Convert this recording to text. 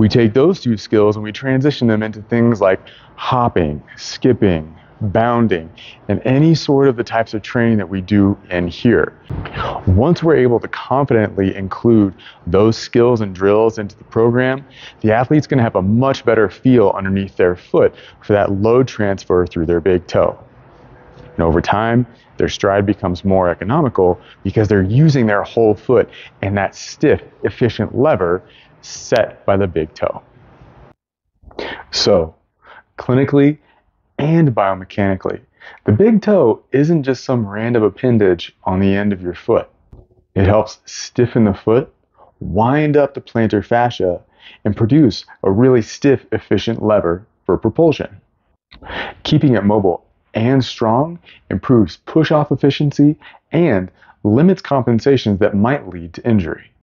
We take those two skills and we transition them into things like hopping, skipping, bounding, and any sort of the types of training that we do in here. Once we're able to confidently include those skills and drills into the program, the athlete's going to have a much better feel underneath their foot for that load transfer through their big toe. And over time, their stride becomes more economical because they're using their whole foot and that stiff, efficient lever set by the big toe. So, clinically and biomechanically, the big toe isn't just some random appendage on the end of your foot. It helps stiffen the foot, wind up the plantar fascia, and produce a really stiff, efficient lever for propulsion. Keeping it mobile and strong improves push off efficiency and limits compensations that might lead to injury.